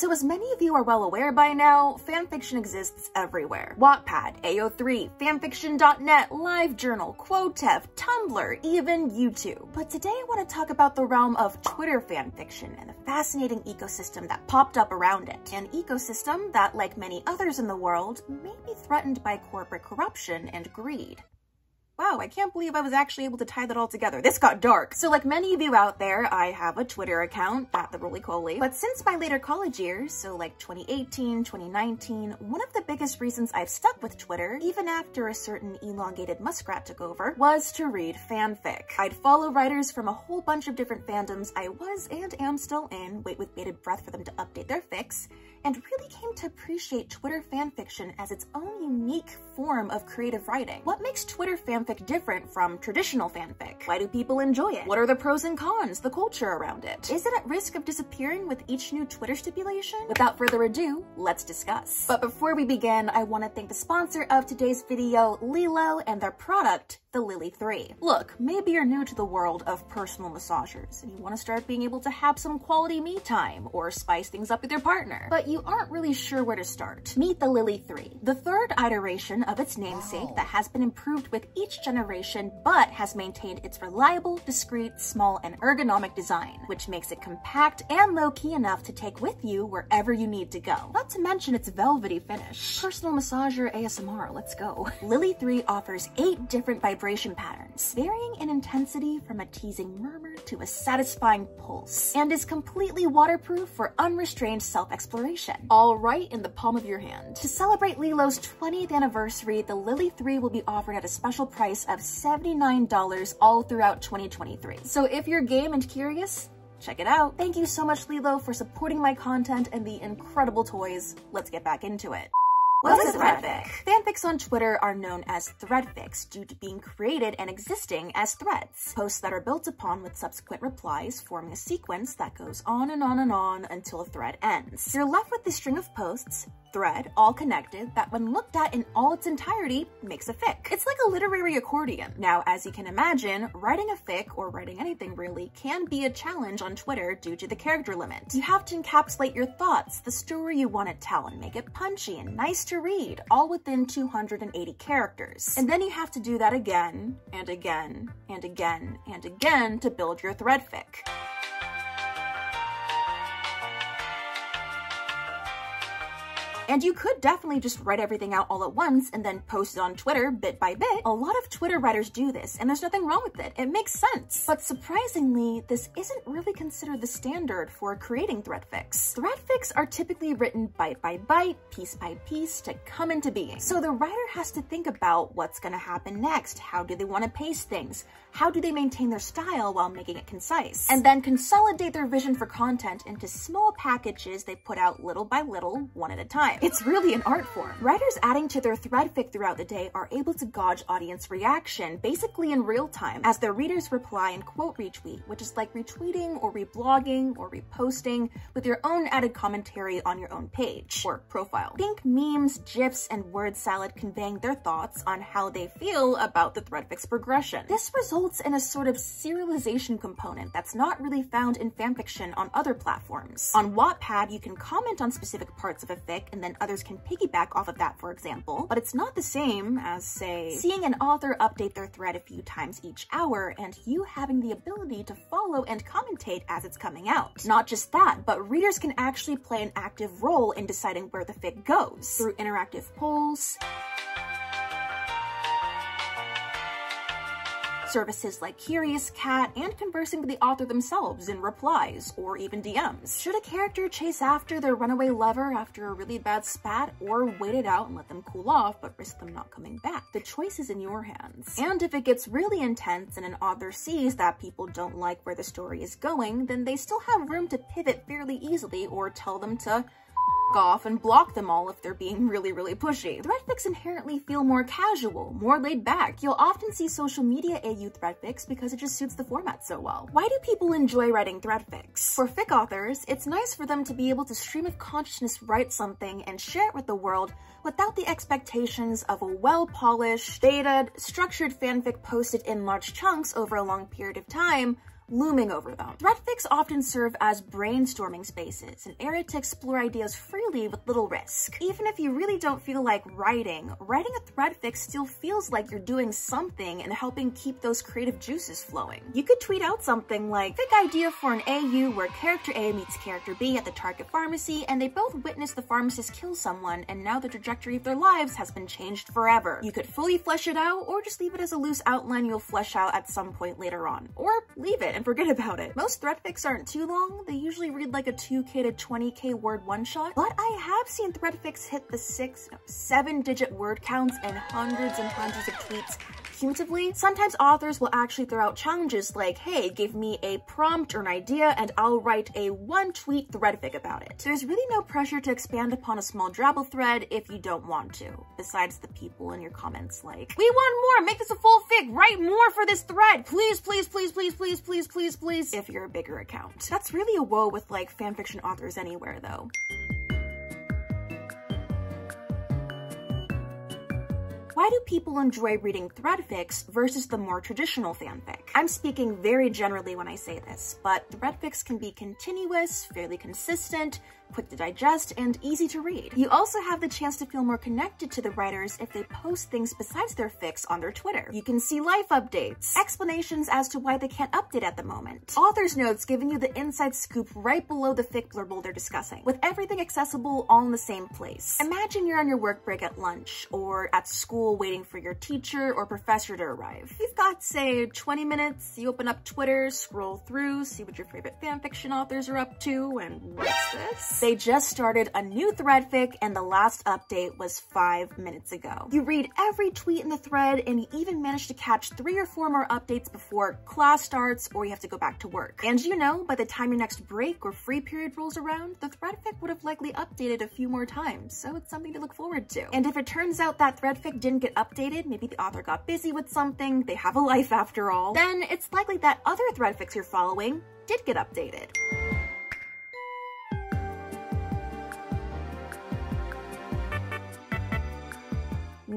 So as many of you are well aware by now, fanfiction exists everywhere. Wattpad, AO3, fanfiction.net, LiveJournal, Quotev, Tumblr, even YouTube. But today I want to talk about the realm of Twitter fanfiction and the fascinating ecosystem that popped up around it. An ecosystem that, like many others in the world, may be threatened by corporate corruption and greed. Wow, I can't believe I was actually able to tie that all together. This got dark. So like many of you out there, I have a Twitter account, at the Roley Coley. But since my later college years, so like 2018, 2019, one of the biggest reasons I've stuck with Twitter, even after a certain elongated muskrat took over, was to read fanfic. I'd follow writers from a whole bunch of different fandoms I was and am still in, wait with bated breath for them to update their fics, and really came to appreciate Twitter fanfiction as its own unique form of creative writing. What makes Twitter fanfic different from traditional fanfic? Why do people enjoy it? What are the pros and cons, the culture around it? Is it at risk of disappearing with each new Twitter stipulation? Without further ado, let's discuss. But before we begin, I want to thank the sponsor of today's video, LELO, and their product, the Lily 3. Look, maybe you're new to the world of personal massagers and you want to start being able to have some quality me time or spice things up with your partner, but you aren't really sure where to start. Meet the Lily 3, the third iteration of its namesake wow. that has been improved with each generation but has maintained its reliable, discreet, small, and ergonomic design, which makes it compact and low-key enough to take with you wherever you need to go. Not to mention its velvety finish. Personal massager ASMR, let's go. Lily 3 offers eight different vibration patterns, varying in intensity from a teasing murmur to a satisfying pulse, and is completely waterproof for unrestrained self-exploration, all right in the palm of your hand. To celebrate LELO's 20th anniversary, the Lily 3 will be offered at a special price of $79 all throughout 2023. So if you're game and curious, check it out. Thank you so much, LELO, for supporting my content and the incredible toys. Let's get back into it. What's a threadfic? Fanfics on Twitter are known as threadfics due to being created and existing as threads. Posts that are built upon with subsequent replies, forming a sequence that goes on and on and on until a thread ends. You're left with this string of posts, thread, all connected, that when looked at in all its entirety, makes a fic. It's like a literary accordion. Now, as you can imagine, writing a fic, or writing anything really, can be a challenge on Twitter due to the character limit. You have to encapsulate your thoughts, the story you want to tell, and make it punchy and nice to read, all within 280 characters. And then you have to do that again, and again, and again, and again to build your thread fic. And you could definitely just write everything out all at once and then post it on Twitter bit by bit. A lot of Twitter writers do this, and there's nothing wrong with it. It makes sense. But surprisingly, this isn't really considered the standard for creating thread fics. Thread fics are typically written bite by bite, piece by piece to come into being. So the writer has to think about what's gonna happen next. How do they wanna pace things? How do they maintain their style while making it concise? And then consolidate their vision for content into small packages they put out little by little, one at a time. It's really an art form. Writers adding to their thread fic throughout the day are able to gauge audience reaction, basically in real time, as their readers reply and quote retweet, which is like retweeting or reblogging or reposting with your own added commentary on your own page or profile. Think memes, gifs, and word salad conveying their thoughts on how they feel about the thread fic's progression. This results in a sort of serialization component that's not really found in fanfiction on other platforms. On Wattpad, you can comment on specific parts of a fic and then and others can piggyback off of that, for example. But it's not the same as, say, seeing an author update their thread a few times each hour and you having the ability to follow and commentate as it's coming out. Not just that, but readers can actually play an active role in deciding where the fic goes through interactive polls, services like Curious Cat, and conversing with the author themselves in replies or even DMs. Should a character chase after their runaway lover after a really bad spat or wait it out and let them cool off but risk them not coming back? The choice is in your hands. And if it gets really intense and an author sees that people don't like where the story is going, then they still have room to pivot fairly easily or tell them to off and block them all if they're being really, really pushy. Threadfics inherently feel more casual, more laid back. You'll often see social media AU threadfics because it just suits the format so well. Why do people enjoy writing threadfics? For fic authors, it's nice for them to be able to stream of consciousness write something and share it with the world without the expectations of a well-polished, dated, structured fanfic posted in large chunks over a long period of time looming over them. Threadfics often serve as brainstorming spaces, an area to explore ideas freely with little risk. Even if you really don't feel like writing, writing a threadfic still feels like you're doing something and helping keep those creative juices flowing. You could tweet out something like, big idea for an AU where character A meets character B at the Target pharmacy and they both witness the pharmacist kill someone and now the trajectory of their lives has been changed forever. You could fully flesh it out or just leave it as a loose outline you'll flesh out at some point later on. Or leave it and forget about it. Most threadfics aren't too long. They usually read like a 2k to 20k word one-shot, but I have seen threadfics hit the six, no, seven digit word counts and hundreds and hundreds of tweets sometimes authors will actually throw out challenges like, hey, give me a prompt or an idea and I'll write a one tweet threadfic about it. There's really no pressure to expand upon a small Drabble thread if you don't want to, besides the people in your comments like, we want more, make this a full fic, write more for this thread, please, please, please, please, please, please, please, please, if you're a bigger account. That's really a woe with like fanfiction authors anywhere though. Why do people enjoy reading threadfics versus the more traditional fanfic? I'm speaking very generally when I say this, but threadfics can be continuous, fairly consistent, quick to digest, and easy to read. You also have the chance to feel more connected to the writers if they post things besides their fics on their Twitter. You can see life updates, explanations as to why they can't update at the moment, author's notes giving you the inside scoop right below the fic blurble they're discussing, with everything accessible all in the same place. Imagine you're on your work break at lunch, or at school waiting for your teacher or professor to arrive. You've got, say, 20 minutes, you open up Twitter, scroll through, see what your favorite fanfiction authors are up to, and what's this? They just started a new threadfic and the last update was five minutes ago. You read every tweet in the thread and you even manage to catch three or four more updates before class starts or you have to go back to work. And you know, by the time your next break or free period rolls around, the threadfic would have likely updated a few more times, so it's something to look forward to. And if it turns out that threadfic didn't get updated, maybe the author got busy with something, they have a life after all, then it's likely that other threadfics you're following did get updated.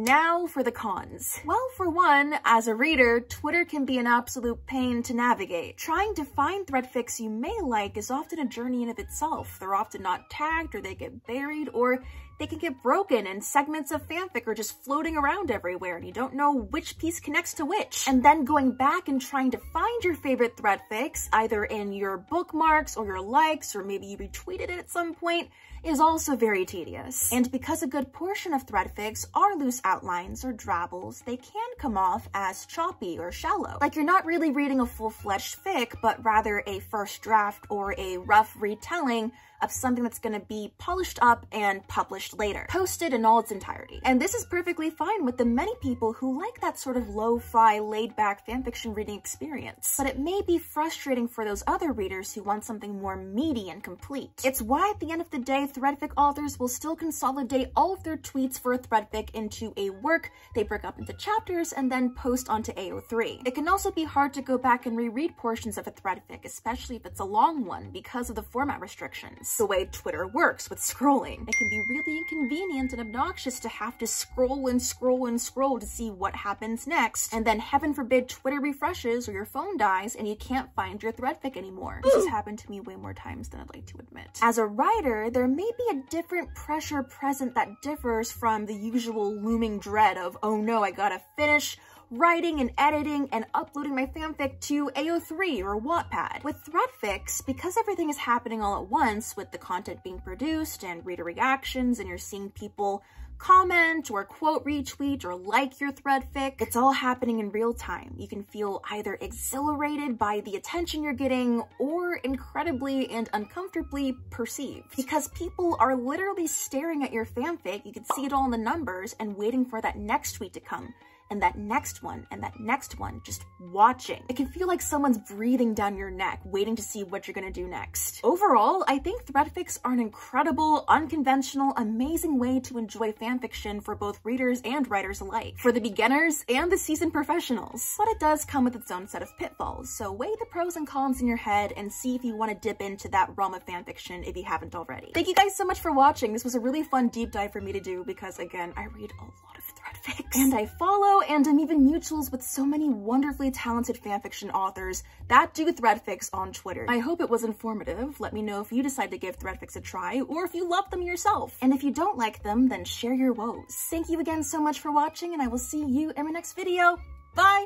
Now for the cons. Well, for one, as a reader, Twitter can be an absolute pain to navigate. Trying to find threadfics you may like is often a journey in of itself. They're often not tagged or they get buried or they can get broken and segments of fanfic are just floating around everywhere and you don't know which piece connects to which. And then going back and trying to find your favorite threadfics, either in your bookmarks or your likes, or maybe you retweeted it at some point, is also very tedious. And because a good portion of thread threadfics are loose outlines or drabbles, they can come off as choppy or shallow. Like you're not really reading a full-fledged fic, but rather a first draft or a rough retelling of something that's going to be polished up and published later, posted in all its entirety. And this is perfectly fine with the many people who like that sort of lo-fi, laid-back fanfiction reading experience. But it may be frustrating for those other readers who want something more meaty and complete. It's why at the end of the day, threadfic authors will still consolidate all of their tweets for a threadfic into a work they break up into chapters and then post onto AO3. It can also be hard to go back and reread portions of a threadfic, especially if it's a long one, because of the format restrictions the way Twitter works with scrolling. It can be really inconvenient and obnoxious to have to scroll and scroll and scroll to see what happens next, and then heaven forbid Twitter refreshes or your phone dies and you can't find your threadfic anymore. This has happened to me way more times than I'd like to admit. As a writer, there may be a different pressure present that differs from the usual looming dread of, oh no, I gotta finish writing and editing and uploading my fanfic to AO3 or Wattpad. With Threadfics, because everything is happening all at once with the content being produced and reader reactions and you're seeing people comment or quote retweet or like your threadfic. It's all happening in real time. You can feel either exhilarated by the attention you're getting or incredibly and uncomfortably perceived because people are literally staring at your fanfic. You can see it all in the numbers and waiting for that next tweet to come and that next one and that next one, just watching. It can feel like someone's breathing down your neck, waiting to see what you're gonna do next. Overall, I think threadfics are an incredible, unconventional, amazing way to enjoy fanfiction for both readers and writers alike, for the beginners and the seasoned professionals. But it does come with its own set of pitfalls, so weigh the pros and cons in your head and see if you want to dip into that realm of fanfiction if you haven't already. Thank you guys so much for watching. This was a really fun deep dive for me to do because, again, I read a lot of Threadfics. And I follow and am even mutuals with so many wonderfully talented fanfiction authors that do Threadfics on Twitter. I hope it was informative. Let me know if you decide to give Threadfics a try or if you love them yourself. And if you don't like them, then share your woes. Thank you again so much for watching and I will see you in my next video. Bye!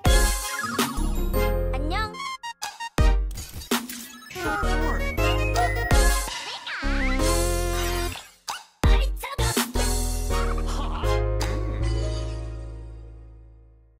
안녕.